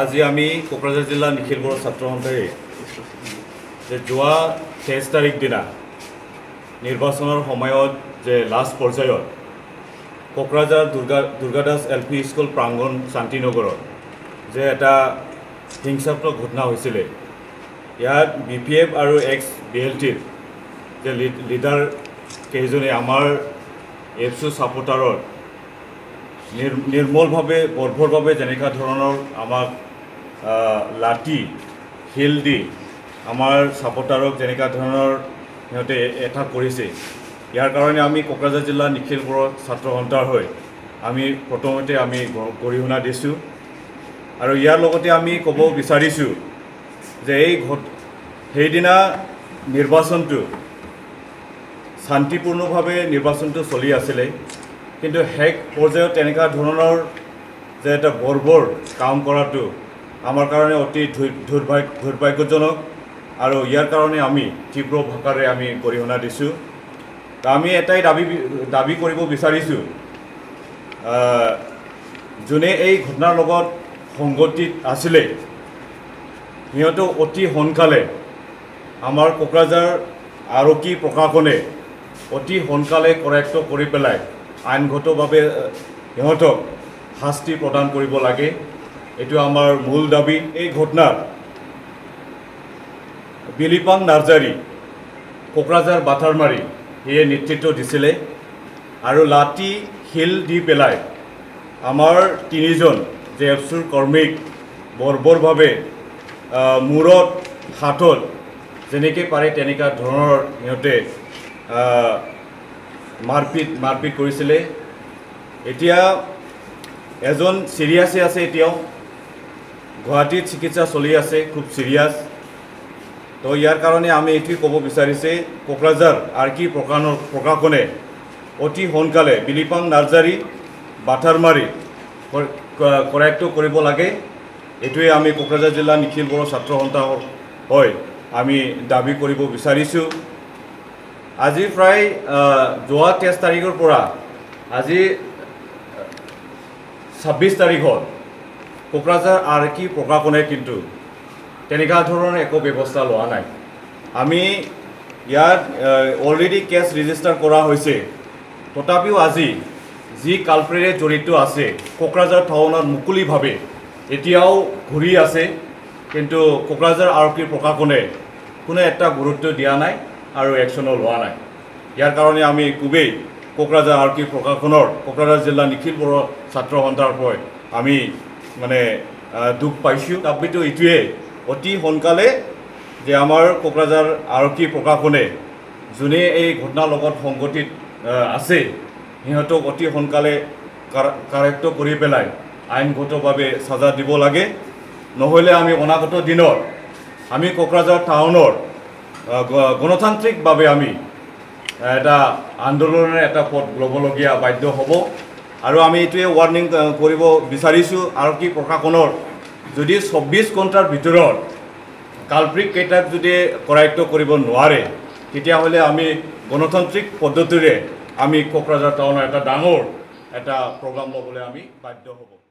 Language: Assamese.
আজি আমি কোকৰাঝাৰ জিলা নিখিল বড়ো ছাত্ৰ সন্থাই যে যোৱা তেইছ তাৰিখ দিনা নিৰ্বাচনৰ সময়ত যে লাষ্ট পৰ্যায়ত Kokrajhar Durga Durgadas L P school প্ৰাংগণ শান্তিনগৰত যে এটা হিংসাত্মক ঘটনা হৈছিলে। ইয়াত বি পি এফ আৰু এক্স বি এল টিৰ যে লিডাৰ কেইজনে আমাৰ এফচু ছাপোৰ্টাৰৰ নিৰ নিৰ্মলভাৱে বৰ্বৰভাৱে যেনেকুৱা ধৰণৰ আমাক লাঠি শিল দি আমাৰ ছাপোৰ্টাৰক যেনেকুৱা ধৰণৰ সিহঁতে এটাক কৰিছে। ইয়াৰ কাৰণে আমি কোকৰাঝাৰ জিলা নিখিল বড়ো ছাত্ৰ সন্থাৰ হৈ আমি প্ৰথমতে আমি গৰিহণা দিছোঁ। আৰু ইয়াৰ লগতে আমি ক'ব বিচাৰিছোঁ যে এই ঘট সেইদিনা নিৰ্বাচনটো শান্তিপূৰ্ণভাৱে নিৰ্বাচনটো চলি আছিলে। কিন্তু শেষ পৰ্যায়ত তেনেকুৱা ধৰণৰ যে এটা বৰ্বৰ কাম কৰাটো আমাৰ কাৰণে অতি দুৰ- দুৰ্ভাগ্য দুৰ্ভাগ্যজনক আৰু ইয়াৰ কাৰণে আমি তীব্ৰ ভাষাৰে আমি গৰিহণা দিছোঁ। আমি এটাই দাবী দাবী কৰিব বিচাৰিছোঁ যোনে এই ঘটনাৰ লগত সংগতিত আছিলে সিহঁতক অতি সোনকালে আমাৰ কোকৰাঝাৰ আৰক্ষী প্ৰশাসনে অতি সোনকালে কৰায়ত্ব কৰি পেলাই আইনগতভাৱে সিহঁতক শাস্তি প্ৰদান কৰিব লাগে। এইটো আমাৰ মূল দাবী এই ঘটনাত বিলিপাং নাৰ্জাৰী কোকৰাঝাৰ বাটাৰমাৰি সেয়ে নেতৃত্ব দিছিলে আৰু লাঠি শিল দি পেলাই আমাৰ তিনিজন যে এফচুৰ কৰ্মীক বৰ্বৰভাৱে মূৰত হাতত যেনেকৈ পাৰে তেনেকুৱা ধৰণৰ সিহঁতে মাৰপিট মাৰপিট কৰিছিলে। এতিয়া এজন চিৰিয়াছে আছে এতিয়াও। গুৱাহাটীত চিকিৎসা চলি আছে খুব চিৰিয়াছ তো ইয়াৰ কাৰণে আমি এইটোৱে ক'ব বিচাৰিছে কোকৰাঝাৰ আৰক্ষী প্ৰশাসনৰ প্ৰশাসনে অতি সোনকালে বিলিপাং নাৰ্জাৰী ক- কৰায়ত্ব কৰিব লাগে। এইটোৱে আমি কোকৰাঝাৰ জিলা নিখিল বড়ো ছাত্ৰ সন্থা হৈ আমি দাবী কৰিব বিচাৰিছোঁ। আজি প্ৰায় যোৱা তেইছ তাৰিখৰ পৰা আজি ছাব্বিছ তাৰিখত কোকৰাঝাৰ আৰক্ষী প্ৰশাসনে কিন্তু তেনেকুৱা ধৰণৰ একো ব্যৱস্থা লোৱা নাই। আমি ইয়াত অলৰেডি কেছ ৰেজিষ্টাৰ কৰা হৈছে। তথাপিও আজি যি কালপ্ৰেৰে জড়িত আছে কোকৰাঝাৰ টাউনত মুকলিভাৱে এতিয়াও ঘূৰি আছে। কিন্তু কোকৰাঝাৰ আৰক্ষী প্ৰশাসনে কোনো এটা গুৰুত্ব দিয়া নাই আৰু একশ্যনো লোৱা নাই। ইয়াৰ কাৰণে আমি খুবেই কোকৰাঝাৰ আৰক্ষী প্ৰশাসনৰ কোকৰাঝাৰ জিলা নিখিল বড়ো ছাত্ৰ সন্থাৰ পৰা আমি মানে দুখ পাইছোঁ। দাবীটো এইটোৱে। অতি সোনকালে যে আমাৰ কোকৰাঝাৰ আৰক্ষী প্ৰশাসনে যোনে এই ঘটনাৰ লগত সংগতিত আহ, আছে সিহঁতক অতি সোনকালে কাৰ- কাৰেক্ট কৰি পেলাই আইনগতভাৱে চাজা দিব লাগে। নহ'লে আমি অনাগত দিনত আমি কোকৰাঝাৰ টাউনৰ গণতান্ত্ৰিকভাৱে আমি এটা আন্দোলনৰ এটা পথ ল'বলগীয়া বাধ্য হ'ব। আৰু আমি এইটোৱে ৱাৰ্ণিং কৰিব বিচাৰিছোঁ আৰক্ষী প্ৰশাসনৰ। যদি চৌব্বিছ ঘণ্টাৰ ভিতৰত কাল্পিক কেইটাক যদি কৰায়ত্ব কৰিব নোৱাৰে তেতিয়াহ'লে আমি গণতান্ত্ৰিক পদ্ধতিৰে আমি কোকৰাঝাৰ টাউনৰ এটা ডাঙৰ এটা প্ৰগ্ৰাম ল'বলৈ আমি বাধ্য হ'ব।